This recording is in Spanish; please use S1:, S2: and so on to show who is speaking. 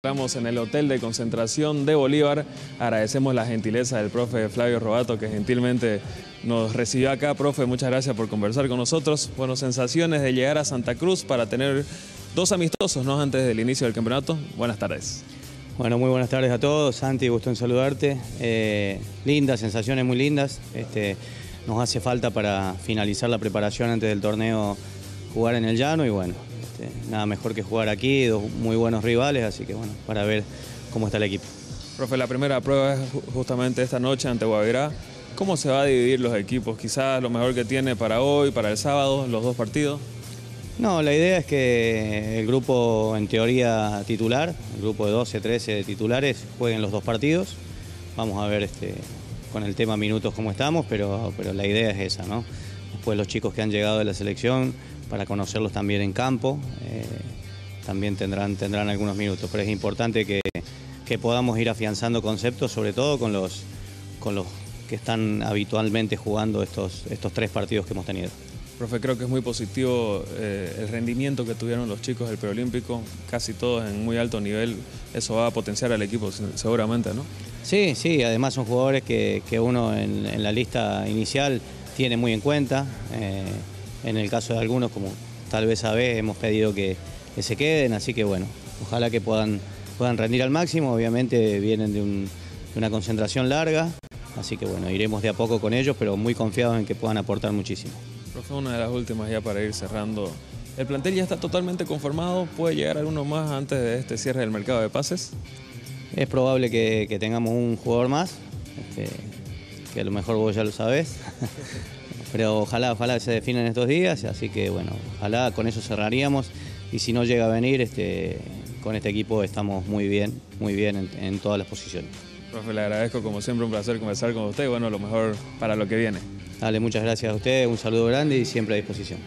S1: Estamos en el hotel de concentración de Bolívar. Agradecemos la gentileza del profe Flavio Robato que gentilmente nos recibió acá. Profe, muchas gracias por conversar con nosotros. Bueno, sensaciones de llegar a Santa Cruz para tener dos amistosos ¿no? antes del inicio del campeonato. Buenas tardes.
S2: Bueno, muy buenas tardes a todos. Santi, gusto en saludarte. Eh, lindas, sensaciones muy lindas. Este, nos hace falta para finalizar la preparación antes del torneo jugar en el llano y bueno, este, nada mejor que jugar aquí, dos muy buenos rivales, así que bueno, para ver cómo está el equipo.
S1: Profe, la primera prueba es justamente esta noche ante Guavirá. ¿Cómo se va a dividir los equipos? Quizás lo mejor que tiene para hoy, para el sábado, los dos partidos.
S2: No, la idea es que el grupo en teoría titular, el grupo de 12, 13 titulares, jueguen los dos partidos. Vamos a ver este, con el tema minutos cómo estamos, pero, pero la idea es esa, ¿no? Después los chicos que han llegado de la selección, para conocerlos también en campo. Eh, también tendrán, tendrán algunos minutos, pero es importante que, podamos ir afianzando conceptos, sobre todo con los, con los que están habitualmente jugando estos, estos tres partidos que hemos tenido.
S1: Profe, creo que es muy positivo eh, el rendimiento que tuvieron los chicos del preolímpico, casi todos en muy alto nivel. Eso va a potenciar al equipo seguramente, ¿no?
S2: Sí, sí, además son jugadores que, uno en, la lista inicial tiene muy en cuenta. Eh, en el caso de algunos, como tal vez sabés, hemos pedido que, se queden, así que bueno, ojalá que puedan, puedan rendir al máximo. Obviamente vienen de, una concentración larga, así que bueno, iremos de a poco con ellos, pero muy confiados en que puedan aportar muchísimo.
S1: Profe, una de las últimas ya para ir cerrando. ¿El plantel ya está totalmente conformado? ¿Puede llegar alguno más antes de este cierre del mercado de pases?
S2: Es probable que, tengamos un jugador más, este, que a lo mejor vos ya lo sabés. pero ojalá, ojalá se definan estos días, así que bueno, ojalá con eso cerraríamos y si no llega a venir, este, con este equipo estamos muy bien, muy bien en, todas las posiciones.
S1: Profe, le agradezco como siempre un placer conversar con usted y bueno, lo mejor para lo que viene.
S2: Dale, muchas gracias a usted, un saludo grande y siempre a disposición.